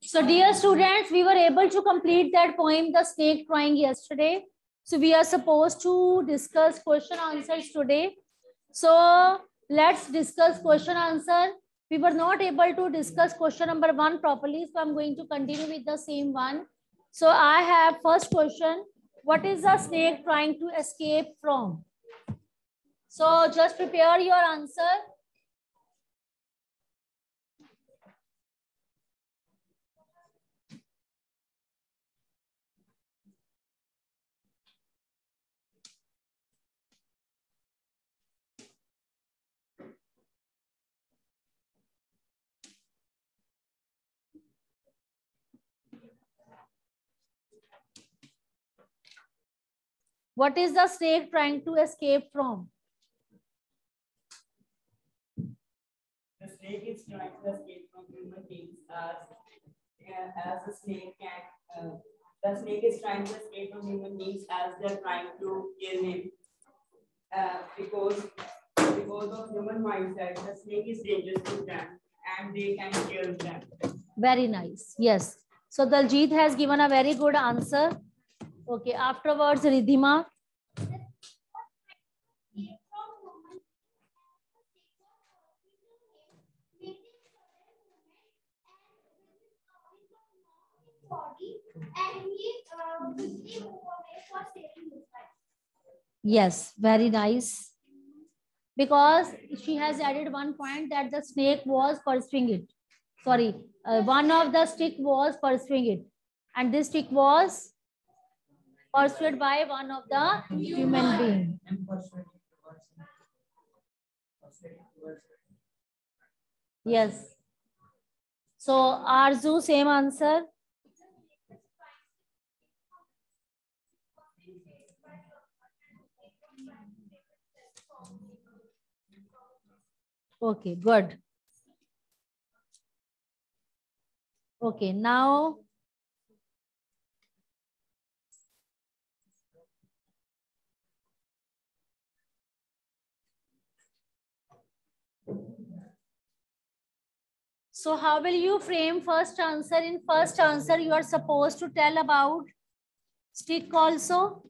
So dear students, we were able to complete that poem, The Snake Trying yesterday. So we are supposed to discuss question answers today. So let's discuss question answer. We were not able to discuss question number one properly. So I'm going to continue with the same one. So I have first question. What is the snake trying to escape from? So just prepare your answer. What is the snake trying to escape from? The snake is trying to escape from human beings as, as a snake can. Uh, the snake is trying to escape from human beings as they're trying to kill him. Uh, because because of human mindset, the snake is dangerous to them and they can kill them. Very nice. Yes. So Daljit has given a very good answer. Okay, afterwards, Ridhima. Yes, very nice. Because she has added one point that the snake was pursuing it. Sorry, uh, one of the stick was pursuing it. And this stick was pursued by one of the human being. Yes. So Arzu, same answer. Okay, good. Okay, now So how will you frame first answer? In first answer, you are supposed to tell about stick also.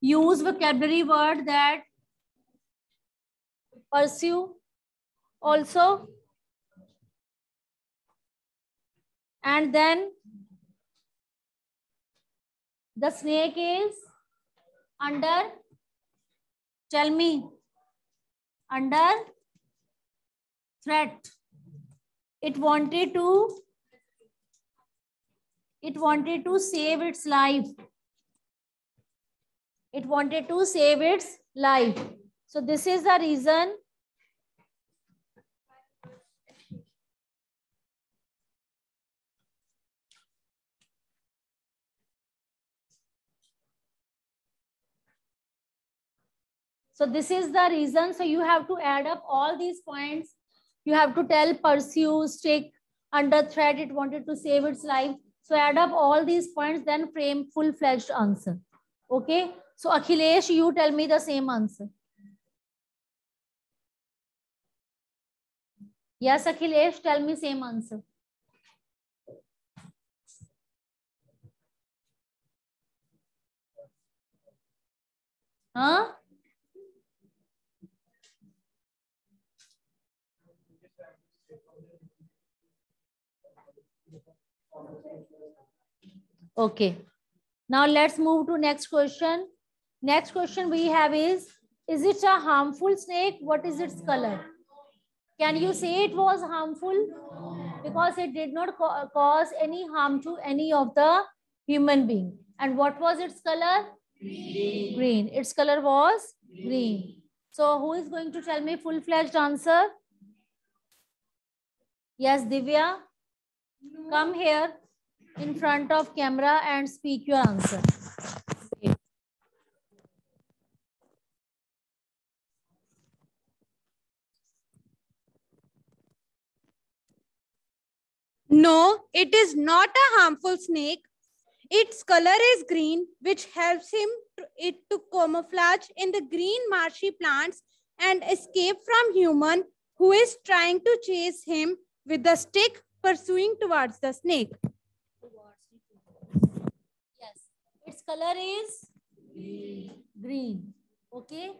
Use vocabulary word that pursue also. And then the snake is under, tell me, under threat it wanted to it wanted to save its life. It wanted to save its life. So this is the reason so this is the reason. So you have to add up all these points you have to tell pursue, stick, under threat, it wanted to save its life. So add up all these points, then frame full-fledged answer. Okay. So Akhilesh, you tell me the same answer. Yes, Akhilesh, tell me same answer. Huh? Okay. Now let's move to next question. Next question we have is, is it a harmful snake? What is its color? Can you say it was harmful? Because it did not cause any harm to any of the human being. And what was its color? Green. Green. Its color was green. So who is going to tell me full-fledged answer? Yes, Divya. Come here in front of camera and speak your answer. No, it is not a harmful snake. Its color is green, which helps him to, it to camouflage in the green marshy plants and escape from human who is trying to chase him with a stick pursuing towards the snake. Yes. Its color is green. Okay.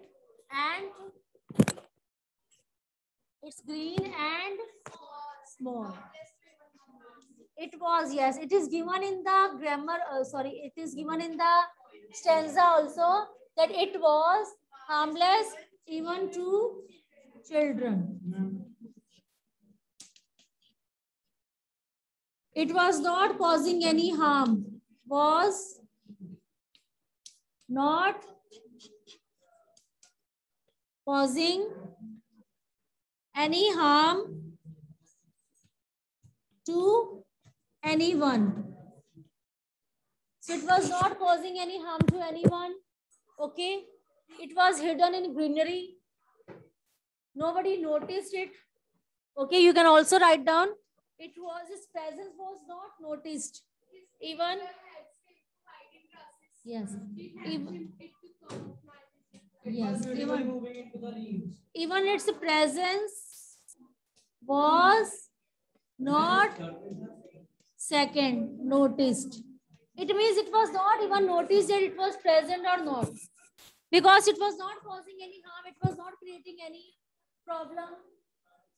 And it's green and small. It was, yes, it is given in the grammar, uh, sorry, it is given in the stanza also that it was harmless even to children. It was not causing any harm, was not causing any harm to anyone. So it was not causing any harm to anyone. Okay. It was hidden in greenery. Nobody noticed it. Okay. You can also write down. It was, its presence was not noticed. Even. Yes. Even, yes. Even, even its presence was not second noticed. It means it was not even noticed that it was present or not. Because it was not causing any harm, it was not creating any problem.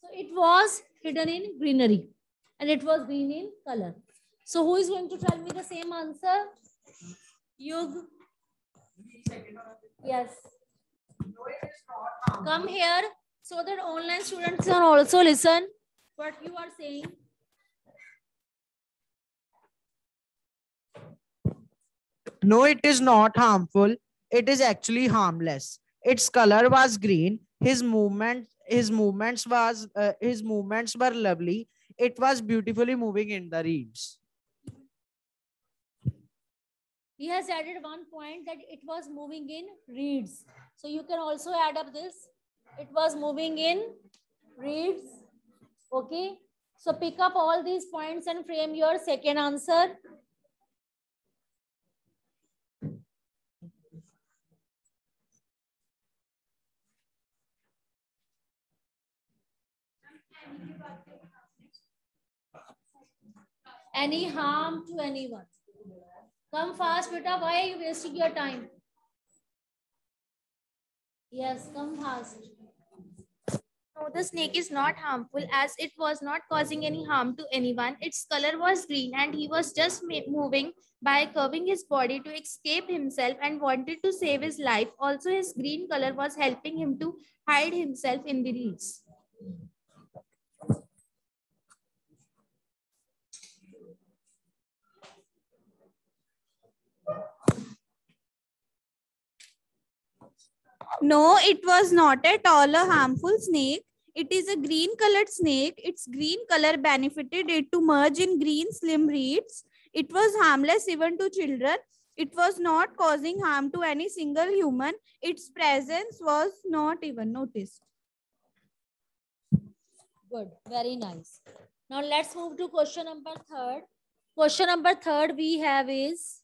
So it was hidden in greenery and it was green in color. So who is going to tell me the same answer? Yug. Yes. Come here so that online students can also listen what you are saying. No, it is not harmful. It is actually harmless. Its color was green. His movement, his movements was, uh, his movements were lovely. It was beautifully moving in the reeds. He has added one point that it was moving in reeds. So you can also add up this. It was moving in reeds. Okay. So pick up all these points and frame your second answer. Any harm to anyone. Come fast, beta. Why are you wasting your time? Yes, come fast. No, the snake is not harmful as it was not causing any harm to anyone. Its color was green and he was just moving by curving his body to escape himself and wanted to save his life. Also, his green color was helping him to hide himself in the reeds. No, it was not at all a harmful snake. It is a green colored snake. Its green color benefited it to merge in green slim reeds. It was harmless even to children. It was not causing harm to any single human. Its presence was not even noticed. Good, very nice. Now let's move to question number third. Question number third we have is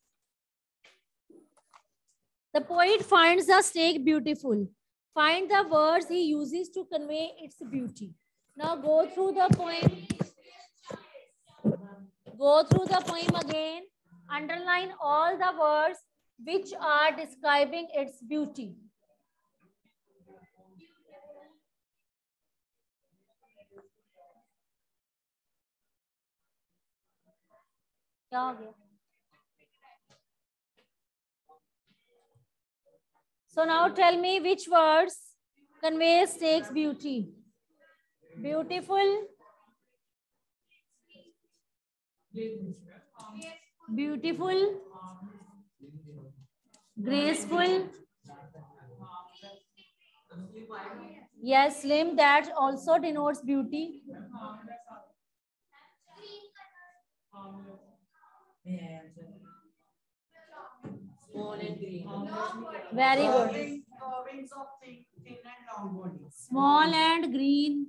the poet finds the snake beautiful. Find the words he uses to convey its beauty. Now go through the poem. Go through the poem again. Underline all the words which are describing its beauty. क्या हो गया So now tell me which words convey snake's beauty. Beautiful. Beautiful. Graceful. Yes, slim. That also denotes beauty. Small and green. Very good. Wings, uh, wings of thin, thin and long body. Small and green.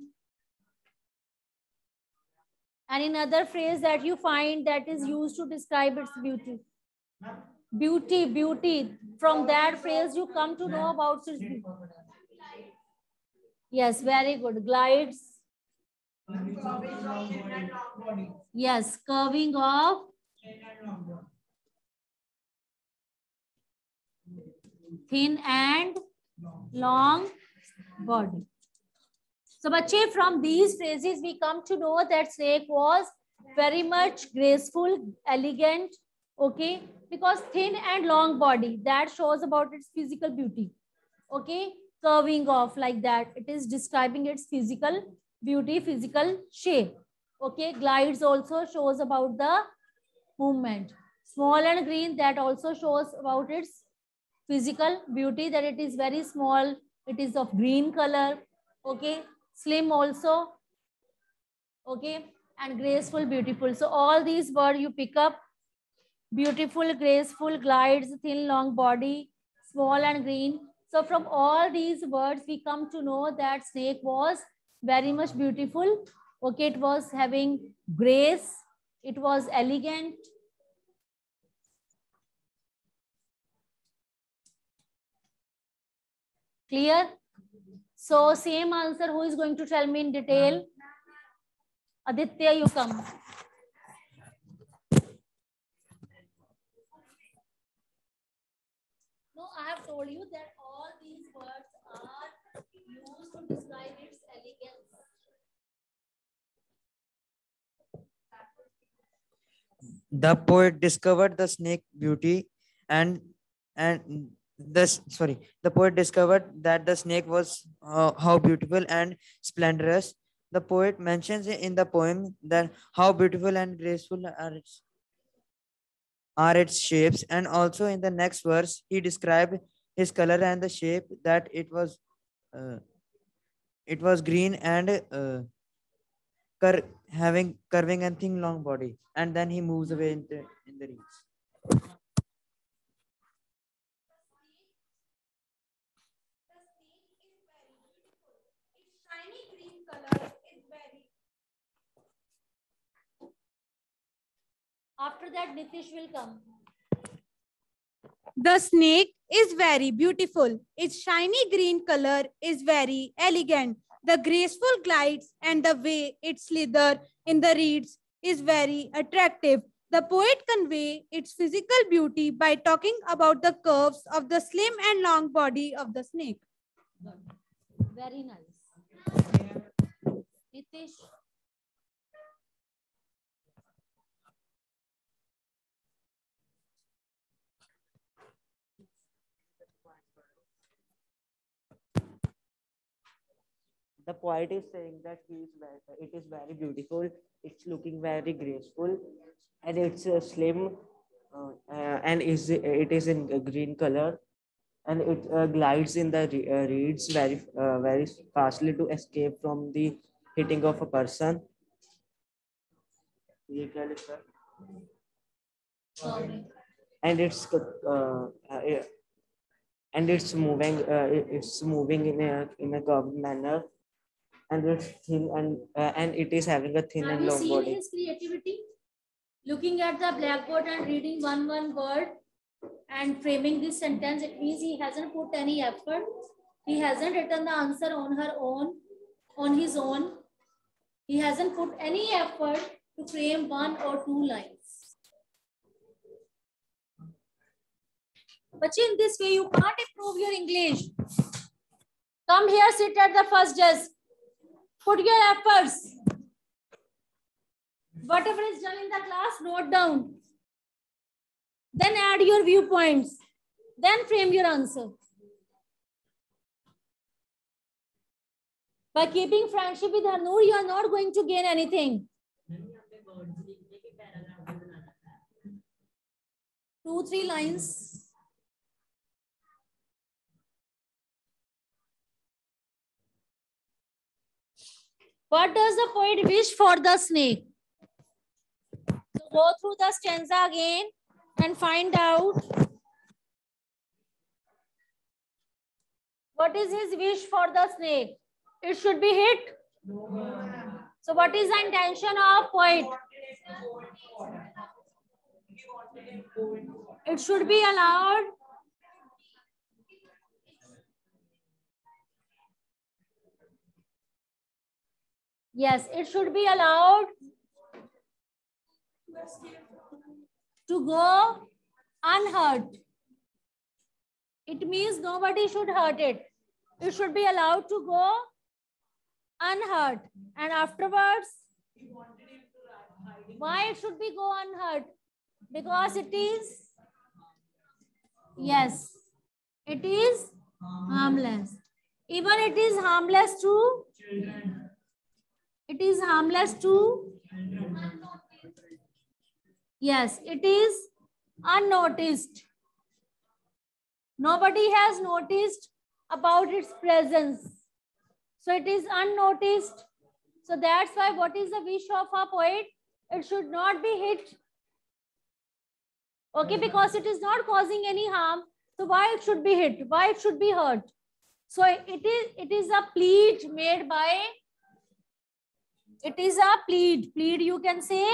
And another phrase that you find that is used to describe its beauty. Beauty, beauty. From that phrase, you come to know about its beauty. Yes, very good. Glides. Yes, curving of thin and long body. So, bache, from these phrases, we come to know that snake was very much graceful, elegant, okay? Because thin and long body, that shows about its physical beauty, okay? Curving off like that, it is describing its physical beauty, physical shape, okay? Glides also shows about the movement. Small and green, that also shows about its physical beauty, that it is very small, it is of green color, okay? Slim also, okay? and graceful, beautiful. So all these words you pick up, beautiful, graceful, glides, thin, long body, small and green. So from all these words, we come to know that snake was very much beautiful. Okay, it was having grace, it was elegant. Clear? So same answer, who is going to tell me in detail? Aditya, you come. No, I have told you that all these words are used to describe its elegance. The poet discovered the snake beauty and and this sorry the poet discovered that the snake was uh, how beautiful and splendorous. The poet mentions in the poem that how beautiful and graceful are its, are its shapes. And also in the next verse he described his color and the shape that it was uh, it was green and uh, cur- having curving and thin long body. And then he moves away in the, in the reeds After that, Nitish will come. The snake is very beautiful. Its shiny green color is very elegant. The graceful glides and the way it slither in the reeds is very attractive. The poet convey its physical beauty by talking about the curves of the slim and long body of the snake. Very nice. Nitish. the poet is saying that very, it is very beautiful. It's looking very graceful. And it's uh, slim uh, uh and is it is in green color. And it uh, glides in the uh, reeds very very fastly to escape from the hitting of a person. And it's and it's moving it's moving in a in a curved manner and it's thin and uh, and it is having a thin Have and you long seen body his creativity? Looking at the blackboard and reading one one word and framing this sentence, it means he hasn't put any effort. He hasn't written the answer on her own, on his own. He hasn't put any effort to frame one or two lines. But in this way, you can't improve your English. Come here, sit at the first desk. Put your efforts. Whatever is done in the class, note down. Then add your viewpoints. Then frame your answer. By keeping friendship with Hanur, you are not going to gain anything. Two, three lines. What does the poet wish for the snake? So go through the stanza again and find out what is his wish for the snake. It should be hit. So what is the intention of poet? It should be allowed. Yes, it should be allowed to go unhurt. It means nobody should hurt it. It should be allowed to go unhurt. And afterwards, why it should be go unhurt? Because it is, yes, it is harmless. Even it is harmless to, it is harmless to, yes, it is unnoticed. Nobody has noticed about its presence. So it is unnoticed. So that's why what is the wish of a poet? It should not be hit. Okay, because it is not causing any harm. So why it should be hit? Why it should be hurt? So it is it is a plead made by it is a plead. Plead you can say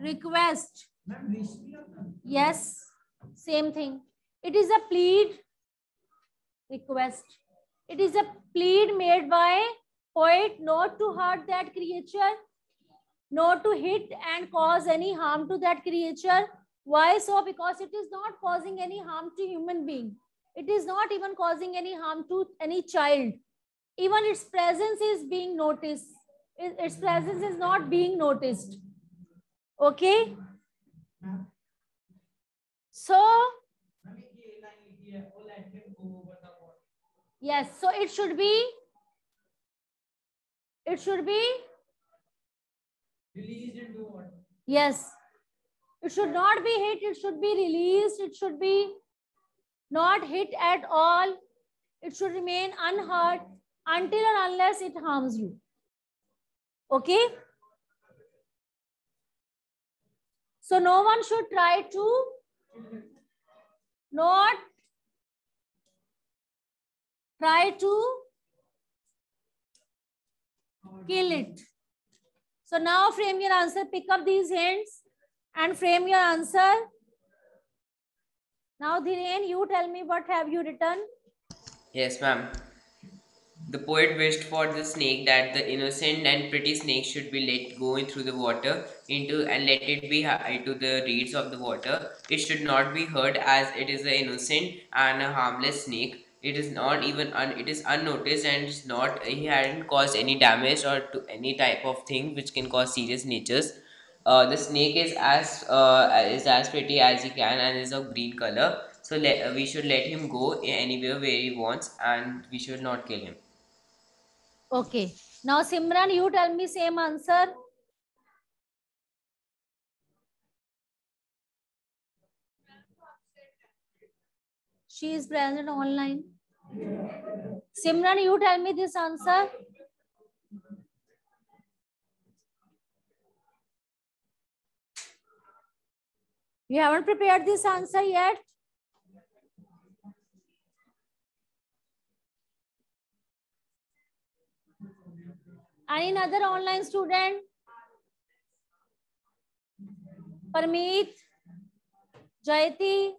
request. Yes, same thing. It is a plead request. It is a plead made by poet not to hurt that creature, not to hit and cause any harm to that creature. Why so? Because it is not causing any harm to human being. It is not even causing any harm to any child. Even its presence is being noticed. Its presence is not being noticed. Okay? So, yes, so it should be, it should be, Released into what? yes, it should not be hit, it should be released, it should be not hit at all. It should remain unhurt until and unless it harms you. Okay? So no one should try to not try to kill it. So now frame your answer, pick up these hints and frame your answer. Now Dhiren, you tell me what have you written? Yes, ma'am. The poet wished for the snake that the innocent and pretty snake should be let go through the water into and let it be high to the reeds of the water. It should not be hurt as it is an innocent and a harmless snake. It is not even un, it is unnoticed and it's not he hadn't caused any damage or to any type of thing which can cause serious natures. Uh, the snake is as uh, is as pretty as he can and is of green color. So let, we should let him go anywhere where he wants and we should not kill him. Okay. Now Simran, you tell me same answer. She is present online. Simran, you tell me this answer. You haven't prepared this answer yet? Any another online student? Parmeet, Jayati.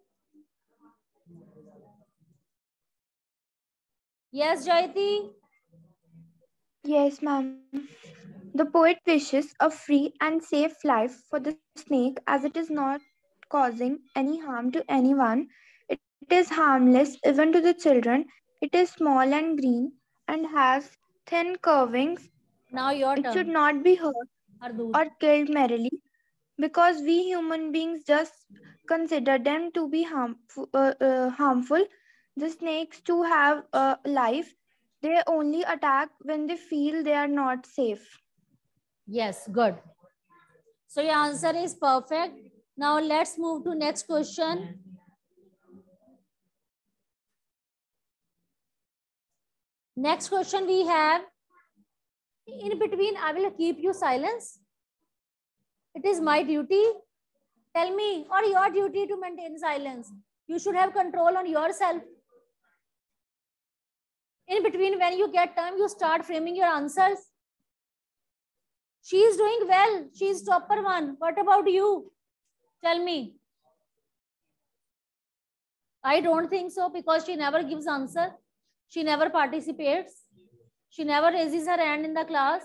Yes, Jayati. Yes, ma'am. The poet wishes a free and safe life for the snake as it is not causing any harm to anyone. It is harmless even to the children. It is small and green and has thin curvings. Now your It turn. should not be hurt or killed merrily because we human beings just consider them to be harmful. Uh, uh, harmful. The snakes too have a life. They only attack when they feel they are not safe. Yes, good. So your answer is perfect. Now let's move to next question. Next question we have. In between, I will keep you silence. It is my duty. Tell me, or your duty to maintain silence. You should have control on yourself. In between, when you get time, you start framing your answers. She is doing well. She is topper one. What about you? Tell me. I don't think so because she never gives answer. She never participates. She never raises her hand in the class.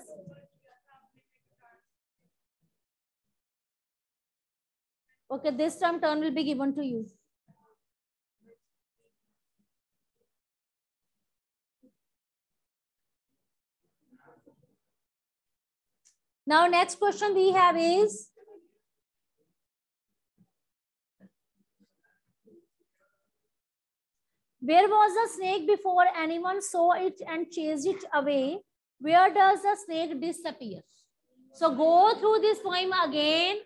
Okay, this time turn will be given to you. Now, next question we have is Where was the snake before anyone saw it and chased it away? Where does the snake disappear? So go through this poem again.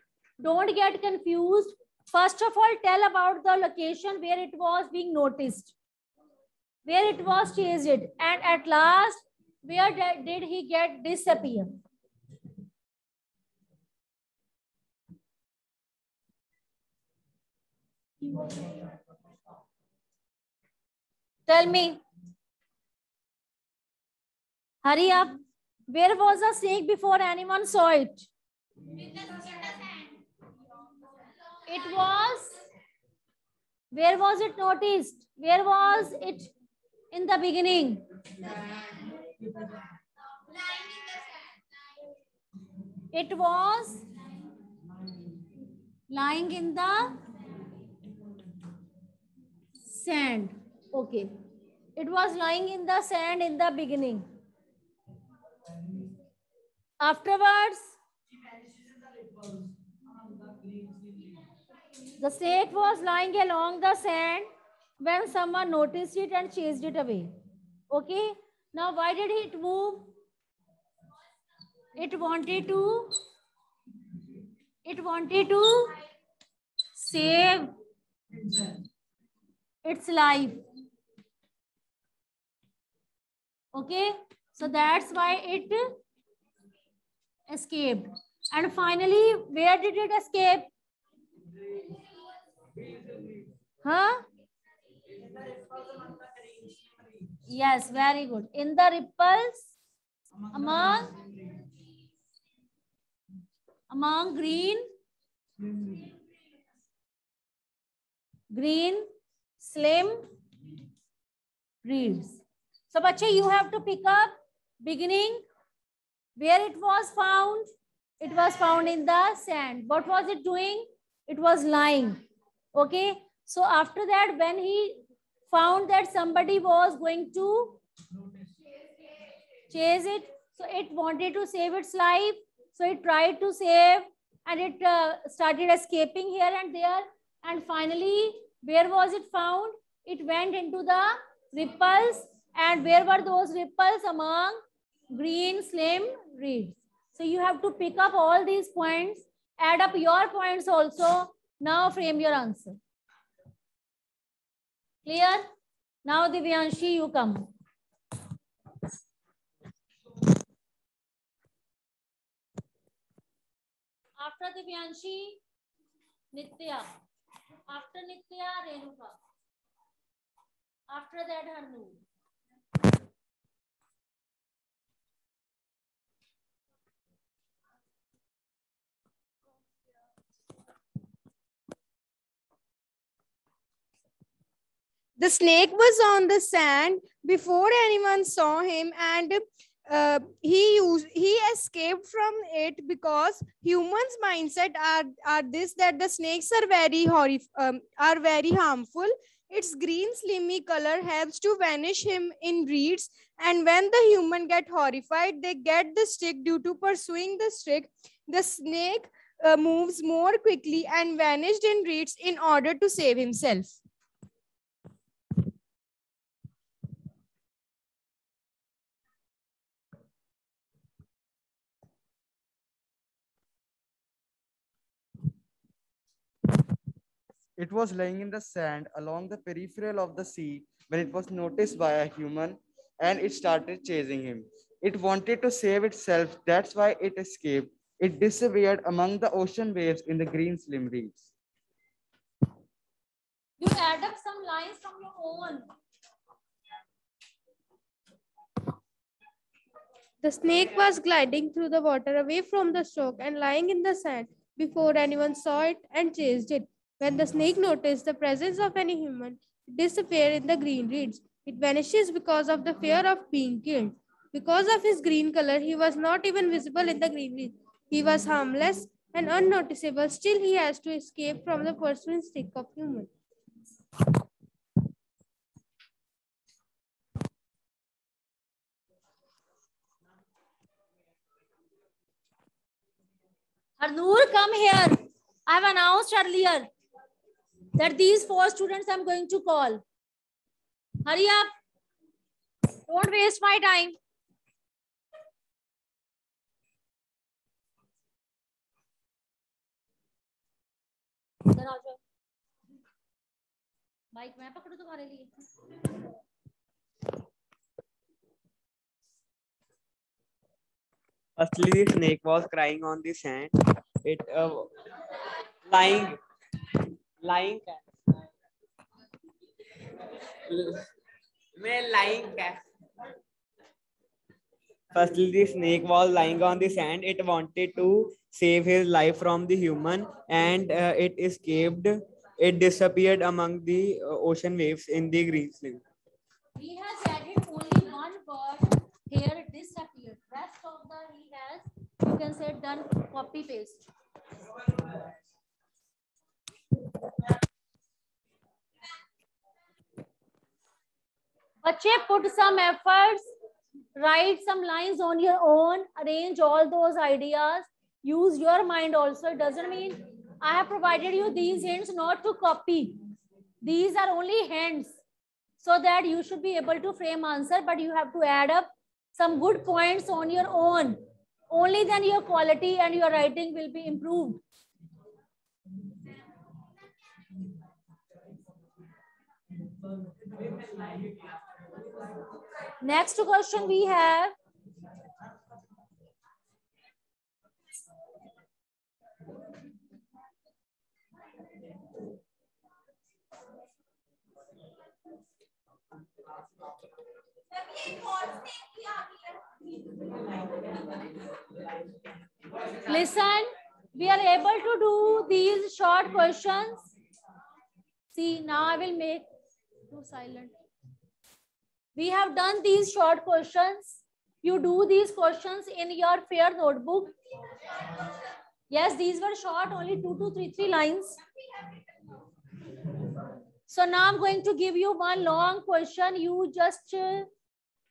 Don't get confused. First of all, tell about the location where it was being noticed, where it was chased, and at last, where did he get disappear? Tell me. Hurry up. Where was the snake before anyone saw it? It was. Where was it noticed? Where was it in the beginning? It was lying in the sand. Okay. It was lying in the sand in the beginning. Afterwards, the snake was lying along the sand when someone noticed it and chased it away. Okay. Now, why did it move? It wanted to, it wanted to save its life. Okay. So that's why it escaped. And finally, where did it escape? Huh? Yes, very good. In the ripples among among green green slim reeds. So, bache, you have to pick up beginning where it was found. It was found in the sand. What was it doing? It was lying. Okay. So, after that, when he found that somebody was going to chase it, so it wanted to save its life. So, it tried to save and it uh, started escaping here and there. And finally, where was it found? It went into the ripples. And where were those ripples? Among green slim reeds. So you have to pick up all these points, add up your points also. Now frame your answer. Clear? Now Divyanshi, you come. After Divyanshi, Nitya. After Nitya, Renuka. After that, Hanu. The snake was on the sand before anyone saw him and uh, he used, he escaped from it because humans mindset are, are this that the snakes are very horrif- um, are very harmful. Its green slimy color helps to vanish him in reeds and when the human get horrified they get the stick. Due to pursuing the stick the snake uh, moves more quickly and vanished in reeds in order to save himself It was lying in the sand along the peripheral of the sea when it was noticed by a human and it started chasing him. It wanted to save itself, that's why it escaped. It disappeared among the ocean waves in the green slim reeds. You add up some lines from your own. The snake was gliding through the water away from the stroke and lying in the sand before anyone saw it and chased it. When the snake noticed the presence of any human, it disappeared in the green reeds. It vanishes because of the fear of being killed. Because of his green color, he was not even visible in the green reeds. He was harmless and unnoticeable. Still, he has to escape from the pursuing stick of human. Harnoor, come here. I have announced earlier that these four students I'm going to call. Hurry up. Don't waste my time. इधर आ जाओ mic मैं पकड़ू तुम्हारे लिए Firstly, the snake was crying on the sand. It uh, lying, lying. मैं lying cat. Firstly, the snake was lying on the sand. It wanted to save his life from the human, and uh, it escaped. It disappeared among the uh, ocean waves in the green sling. He has added only one word here disappeared. Rest of the he has, you can say done copy paste. Put some efforts, write some lines on your own, arrange all those ideas, use your mind also. It doesn't mean I have provided you these hints not to copy. These are only hints so that you should be able to frame answer, but you have to add up some good points on your own. Only then your quality and your writing will be improved. Next question we have. Listen, we are able to do these short questions. See, now I will make too silent. We have done these short questions. You do these questions in your fair notebook. Yes, these were short, only two to three, three lines. So now I'm going to give you one long question. You just uh,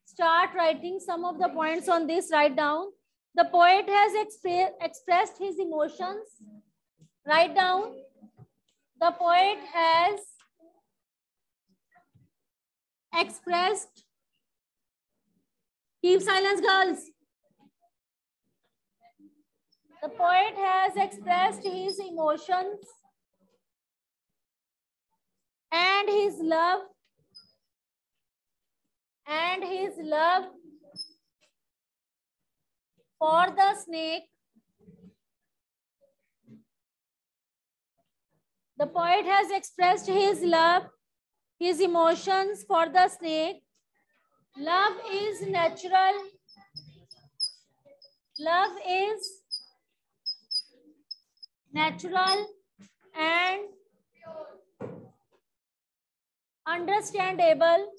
start writing some of the points on this, write down. The poet has expre expressed his emotions. Write down. The poet has expressed. Keep silence, girls. The poet has expressed his emotions and his love and his love for the snake. The poet has expressed his love, his emotions for the snake. Love is natural. Love is natural and understandable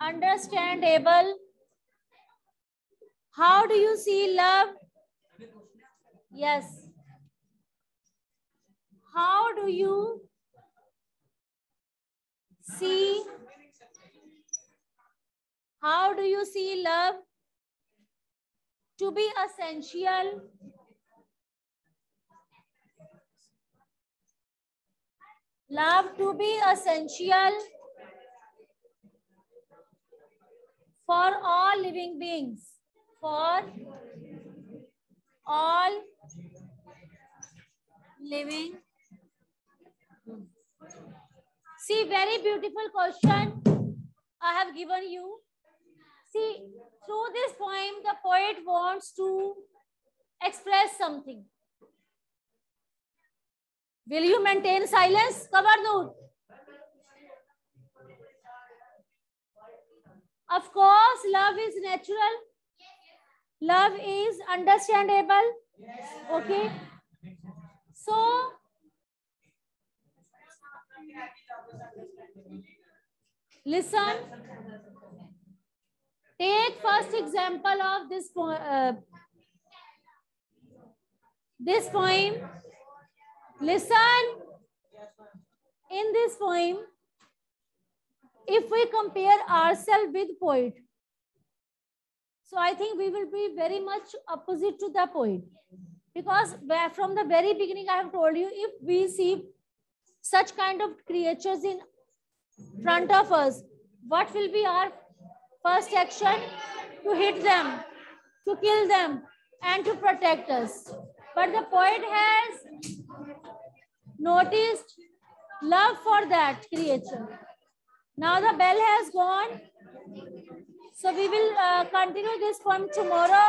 understandable how do you see love yes how do you see how do you see love to be essential? Love to be essential for all living beings for all living see very beautiful question i have given you see through this poem the poet wants to express something will you maintain silence cover Of course, love is natural. Love is understandable. Okay. So, Listen. Take first example of this po- uh, this poem. Listen. In this poem, if we compare ourselves with poet, so I think we will be very much opposite to the poet. Because from the very beginning, I have told you, if we see such kind of creatures in front of us, what will be our first action? To hit them, to kill them, and to protect us. But the poet has noticed love for that creature. Now the bell has gone. So we will uh, continue this poem tomorrow.